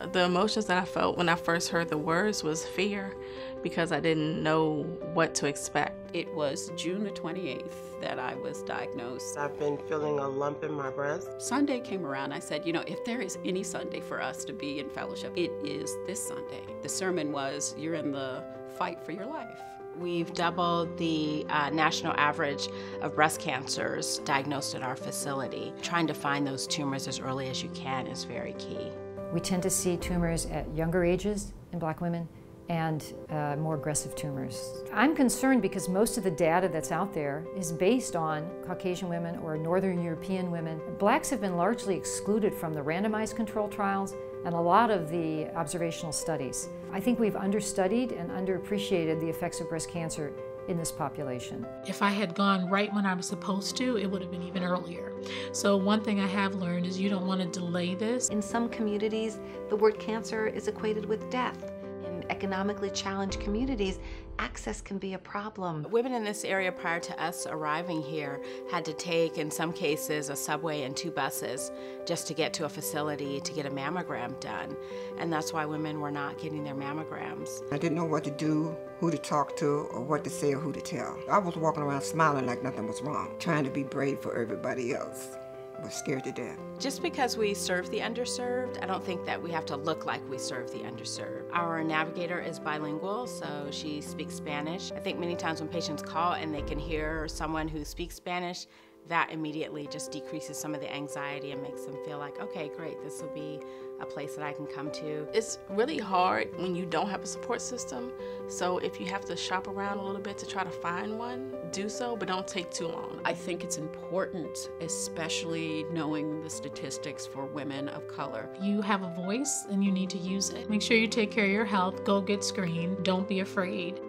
The emotions that I felt when I first heard the words was fear because I didn't know what to expect. It was June the 28th that I was diagnosed. I've been feeling a lump in my breast. Sunday came around. I said, you know, if there is any Sunday for us to be in fellowship, it is this Sunday. The sermon was, You're in the fight for your life. We've doubled the uh, national average of breast cancers diagnosed at our facility. Trying to find those tumors as early as you can is very key. We tend to see tumors at younger ages in black women and uh, more aggressive tumors. I'm concerned because most of the data that's out there is based on Caucasian women or Northern European women. Blacks have been largely excluded from the randomized control trials and a lot of the observational studies. I think we've understudied and underappreciated the effects of breast cancer in this population. If I had gone right when I was supposed to, it would have been even earlier. So one thing I have learned is you don't want to delay this. In some communities, the word cancer is equated with death. In economically challenged communities, access can be a problem. Women in this area prior to us arriving here had to take, in some cases, a subway and two buses just to get to a facility to get a mammogram done. And that's why women were not getting their mammograms. I didn't know what to do, who to talk to, or what to say or who to tell. I was walking around smiling like nothing was wrong, trying to be brave for everybody else was scared to death. Just because we serve the underserved, I don't think that we have to look like we serve the underserved. Our navigator is bilingual, so she speaks Spanish. I think many times when patients call and they can hear someone who speaks Spanish, that immediately just decreases some of the anxiety and makes them feel like, okay, great, this will be a place that I can come to. It's really hard when you don't have a support system. So if you have to shop around a little bit to try to find one, do so, but don't take too long. I think it's important, especially knowing the statistics for women of color. You have a voice and you need to use it. Make sure you take care of your health, go get screened, don't be afraid.